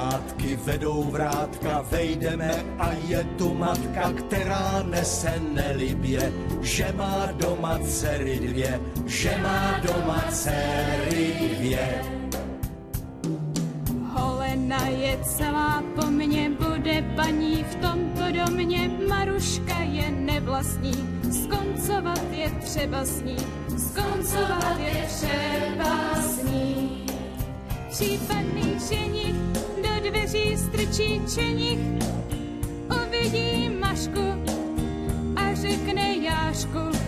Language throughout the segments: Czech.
zpátky vedou vrátka, vejdeme a je tu matka, která nese nelibě, že má doma dcery dvě, že má doma dcery dvě. Holena je celá po mně, bude paní v tomto domě, Maruška je nevlastní, skoncovat je třeba s ní, skoncovat je třeba případný ženich, do dveří strčí čenich, uvidí Mašku a řekne Jášku.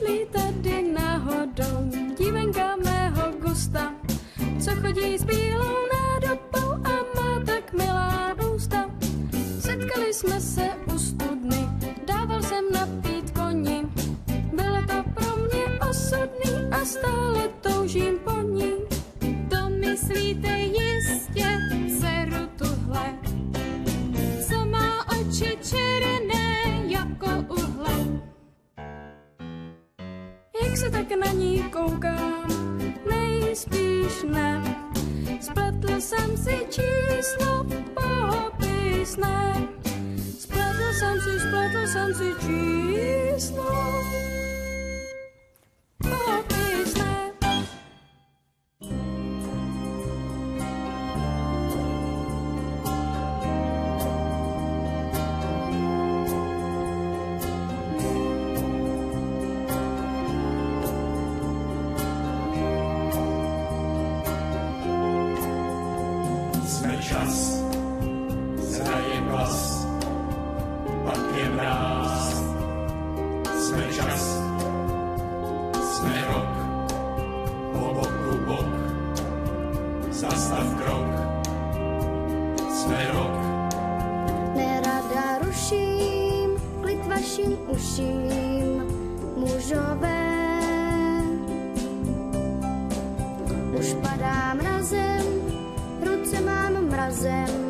completamente. jak se tak na ní koukám, nejspíš ne. Spletl jsem si číslo pohopisné, spletl jsem si, spletl jsem si číslo. nás. Jsme čas, jsme rok, po boku bok, zastav krok. Jsme rok. Nerada ruším, klid vašim uším, mužové. Už padám na zem, ruce mám mrazem,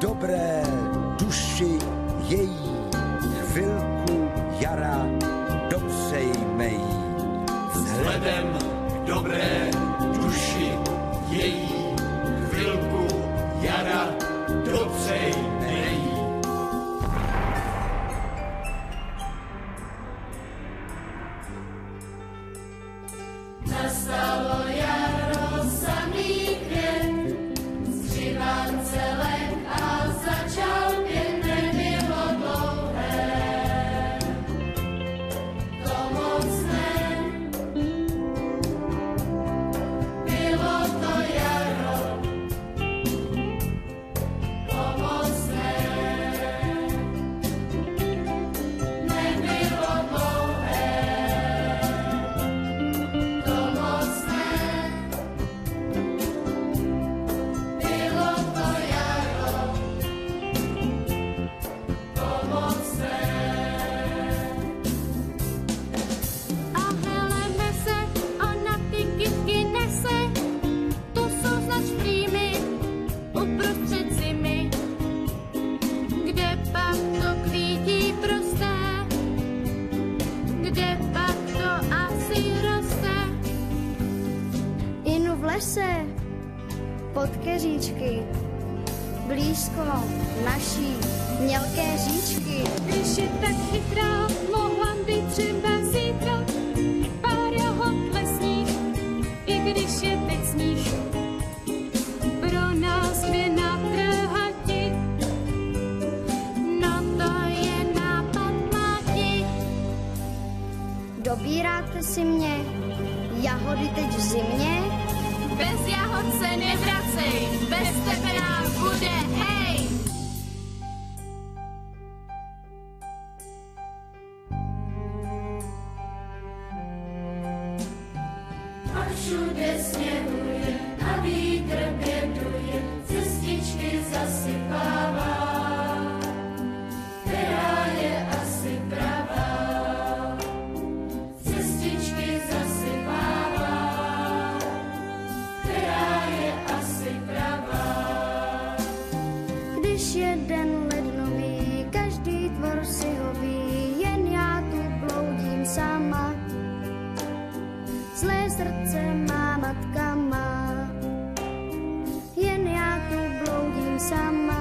dobré duši její chvilku jara dopřejme jí. Vzhledem k dobré V lese, pod keříčky, blízko naší mělké říčky. Když je tak chytrá, mohla by třeba zítra pár jahod lesních, i když je teď sníh. Pro nás na trhati, no to je nápad máti. Dobíráte si mě jahody teď v zimě? Bez jahod se nevracej, bez tebe nám bude hej. Všude sněhuje, Zlé srdce má matka má, jen já tu bloudím sama.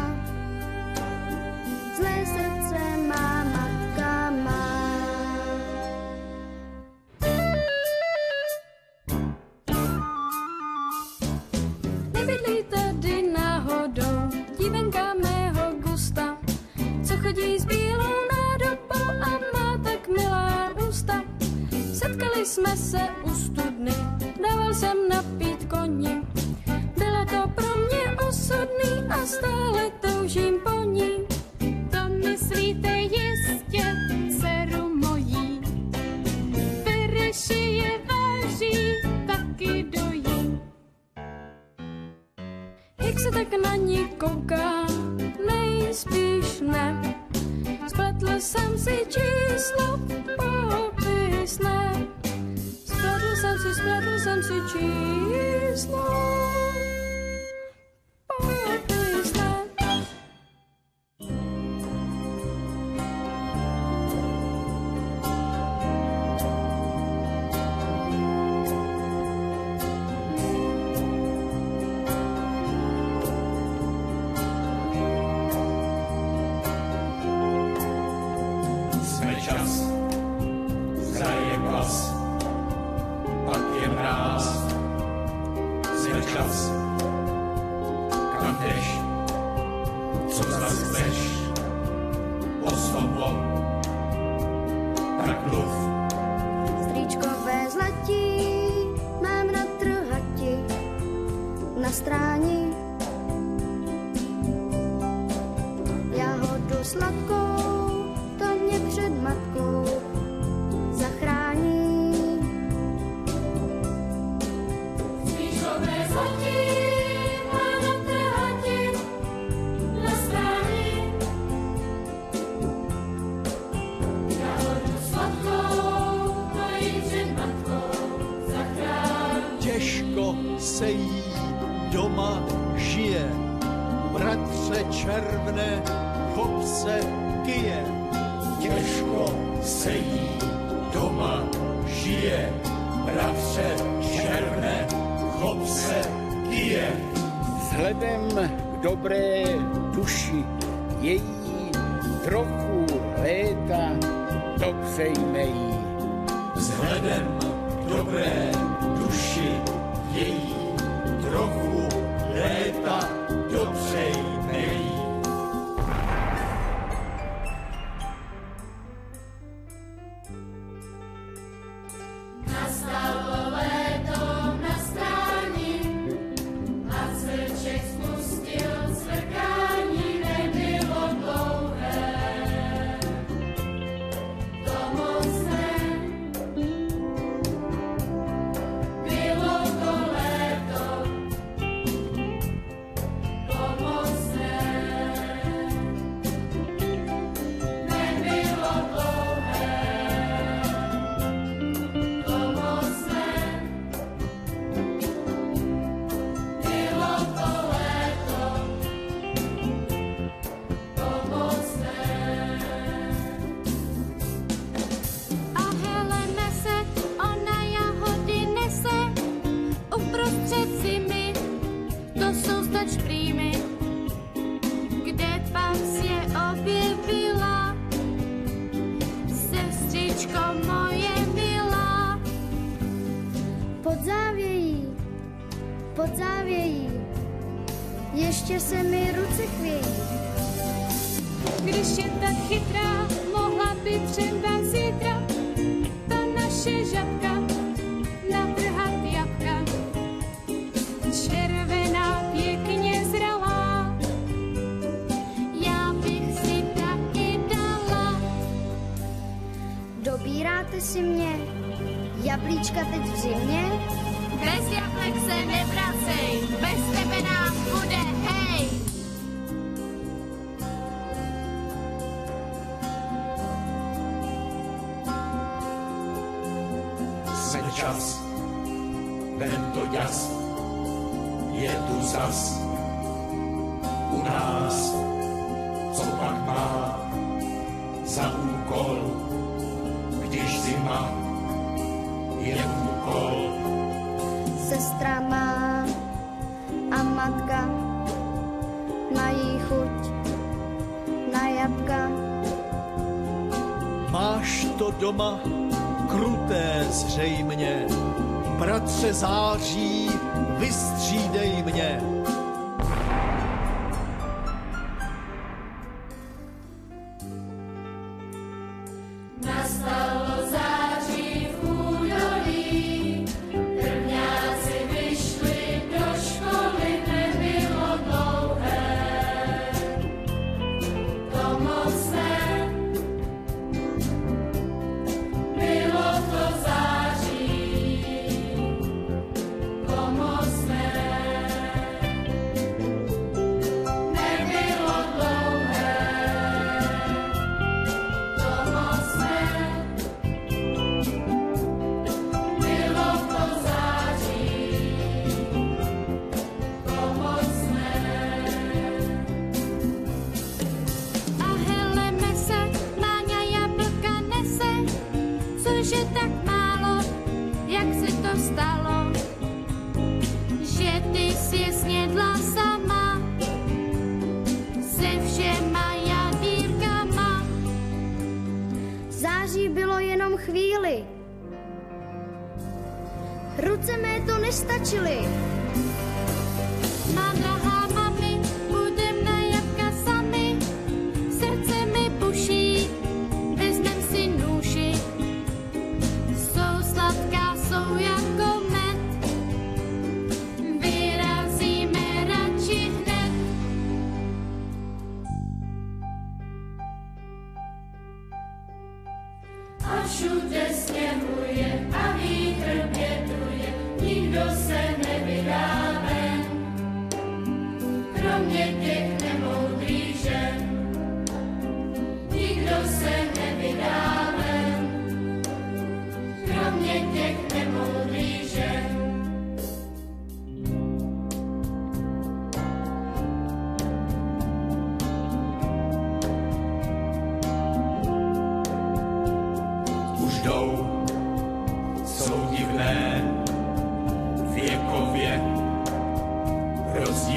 chim sladko bratře, Černé, chop se, pije. Vzhledem k dobré duši její trochu léta dopřejme jí. Vzhledem k dobré duši její trochu léta Pamatujete si mě? Jablíčka teď v zimě? Bez jablek se nevracej, bez tebe nám bude hej! Jsme čas, to jas, je tu zas, u nás. je úkol. Sestra má a matka mají chuť na jabka. Máš to doma kruté zřejmě, bratře září, vystřídej mě. chvíli. Ruce mé to nestačily. Ajută-ți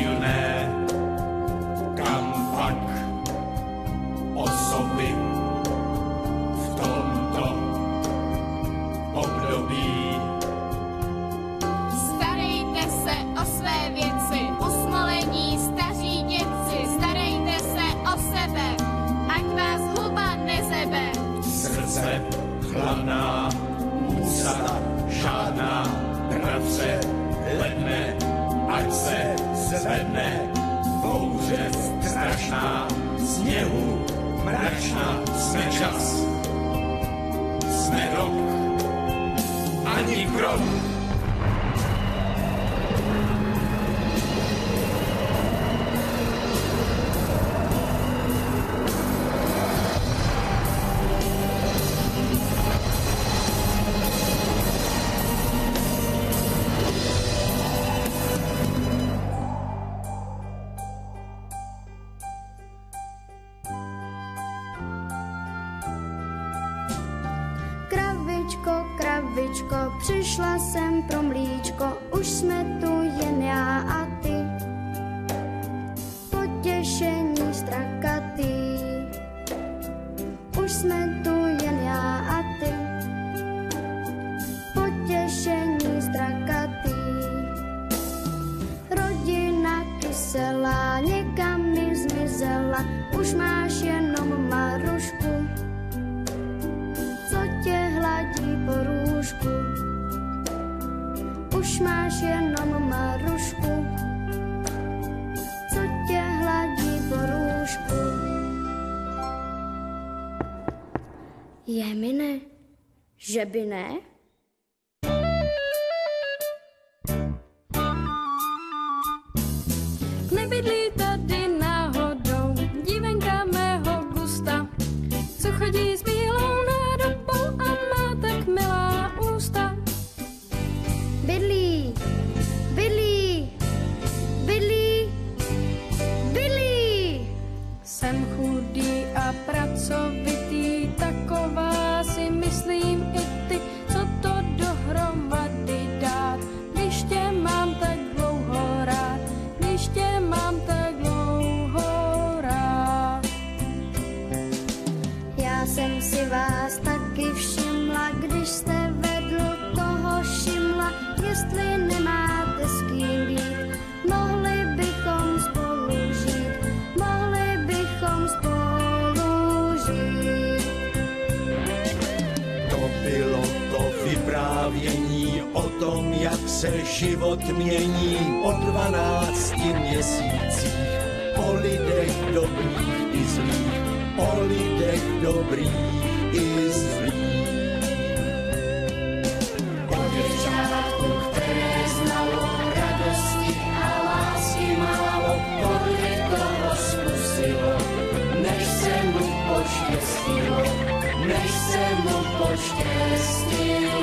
you now. Konečná jsme čas, jsme rok, ani krok. Jemine, že by ne? se život mění o dvanácti měsících, O lidech dobrých i zlých, o lidech dobrých i zlých. Radosti a málo, to než se mu poštěstilo, než se mu poštěstilo.